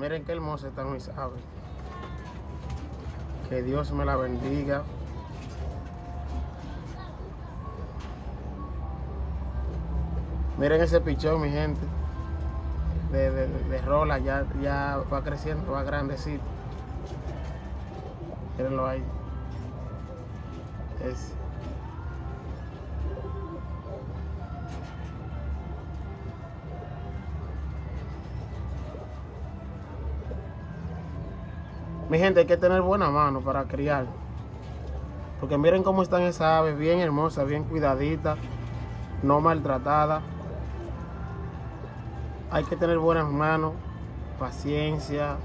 Miren qué hermosa están mis aves. Que Dios me la bendiga. Miren ese pichón, mi gente. De, de, de rola, ya, ya va creciendo, va grandecito. Mírenlo ahí. Es. Mi gente, hay que tener buena mano para criar. Porque miren cómo están esas aves, bien hermosas, bien cuidaditas, no maltratadas. Hay que tener buenas manos, paciencia.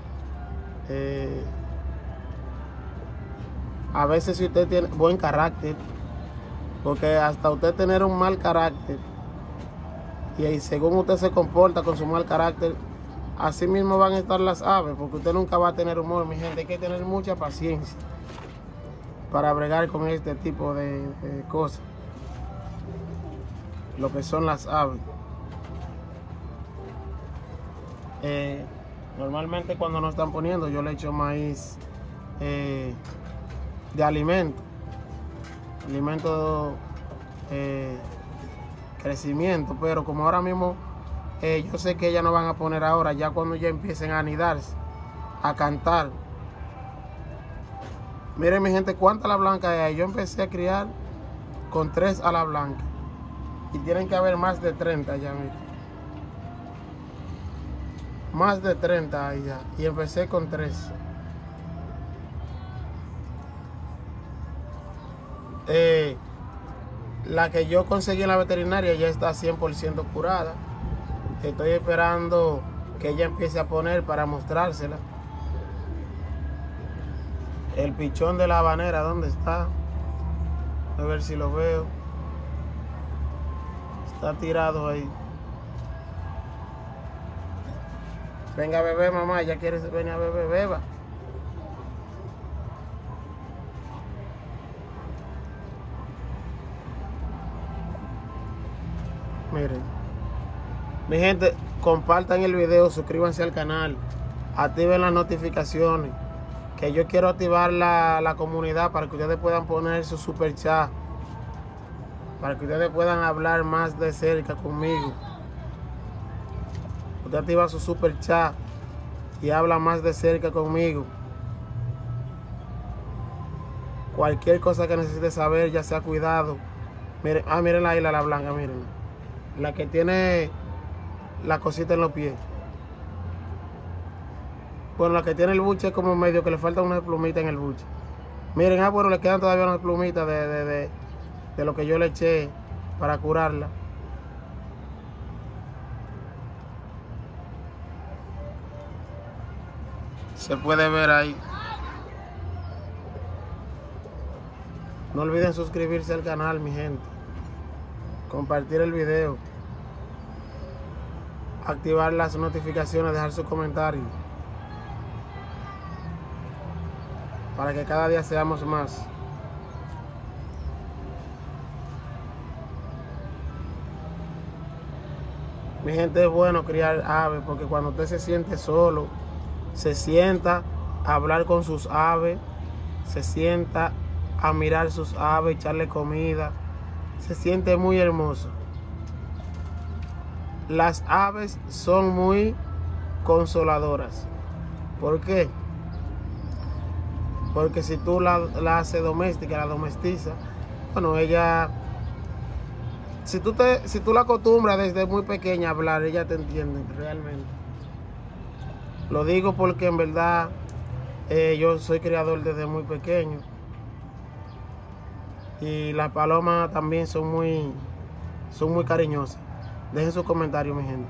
eh, a veces si usted tiene buen carácter, porque hasta usted tener un mal carácter, y según usted se comporta con su mal carácter, así mismo van a estar las aves, porque usted nunca va a tener humor, mi gente. Hay que tener mucha paciencia para bregar con este tipo de, cosas. Lo que son las aves. Eh, normalmente cuando nos están poniendo, yo le echo maíz eh, de alimento. Alimento eh, crecimiento, pero como ahora mismo eh, yo sé que ellas no van a poner ahora, ya cuando ya empiecen a anidarse, a cantar. Miren mi gente, cuánta la blanca hay. Yo empecé a criar con tres a la blanca. Y tienen que haber más de 30 ya, miren. Más de 30 ahí ya. Y empecé con tres. Eh, la que yo conseguí en la veterinaria ya está 100% curada. Estoy esperando que ella empiece a poner para mostrársela. El pichón de la habanera, ¿dónde está? A ver si lo veo. Está tirado ahí. Venga, bebé, mamá, ya quieres venir a beber, beba. Miren. Mi gente, compartan el video, suscríbanse al canal, activen las notificaciones, que yo quiero activar la, la comunidad para que ustedes puedan poner su super chat, para que ustedes puedan hablar más de cerca conmigo. Usted activa su super chat y habla más de cerca conmigo. Cualquier cosa que necesite saber, ya sea cuidado. Ah, miren la isla la blanca, miren. La que tiene la cosita en los pies. Bueno, la que tiene el buche es como medio que le falta una plumita en el buche. Miren, ah, bueno, le quedan todavía unas plumitas de, de, de, de lo que yo le eché para curarla. Se puede ver ahí. No olviden suscribirse al canal, mi gente. Compartir el video. Activar las notificaciones, dejar sus comentarios. Para que cada día seamos más. Mi gente es bueno criar aves porque cuando usted se siente solo, se sienta a hablar con sus aves, se sienta a mirar sus aves, echarle comida, se siente muy hermoso. Las aves son muy consoladoras. ¿Por qué? Porque si tú la, la haces doméstica, la domestiza, bueno, ella, si tú, te, si tú la acostumbras desde muy pequeña a hablar, ella te entiende realmente. Lo digo porque en verdad eh, yo soy criador desde muy pequeño. Y las palomas también son muy, son muy cariñosas. Dejen sus comentarios, mi gente.